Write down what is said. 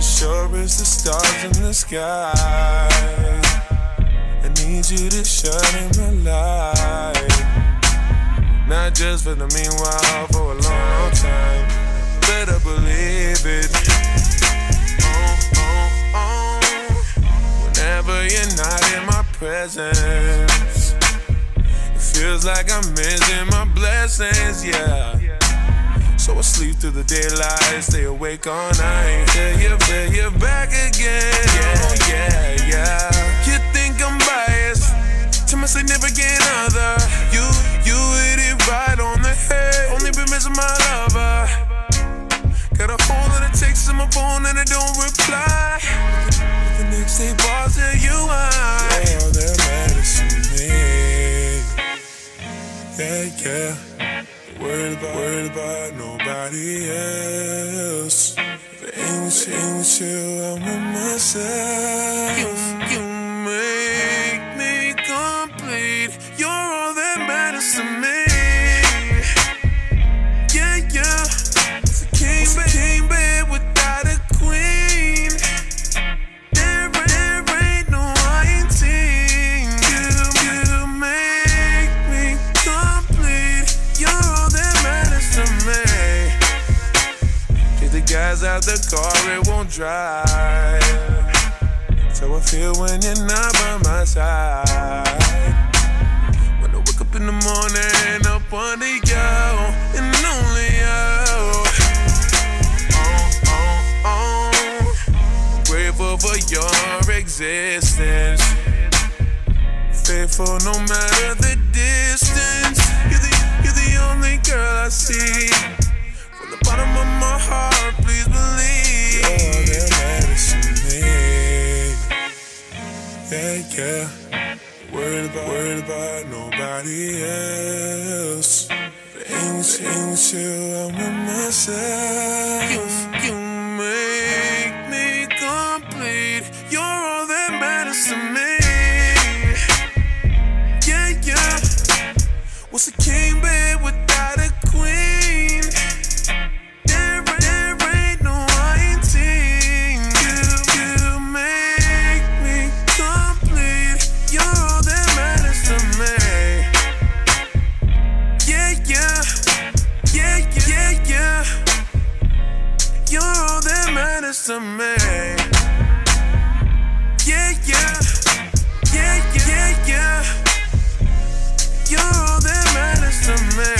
as sure as the stars in the sky. I need you to shine in my life. Not just for the meanwhile, for a long, time. Better believe it. Oh, oh, oh. Whenever you're not in my presence, it feels like I'm missing my blessings, yeah. So I sleep through the daylight, stay awake all night. Yeah, you yeah, you're back again. Yeah, yeah, yeah. You think I'm biased to my significant Worried about, nobody else. If it ain't with you, I'm with myself. Out the car, it won't drive. So I feel when you're not by my side. When I wake up in the morning, up under you, and only you. Oh, oh, oh. Grateful for your existence. Faithful no matter the distance. You're the, you're the only girl I see. From the bottom Yeah. Worried about, worried about nobody else. But ain't with you, I'm with myself. happens to me. Yeah, yeah, yeah, yeah, yeah. You're all that matters to me.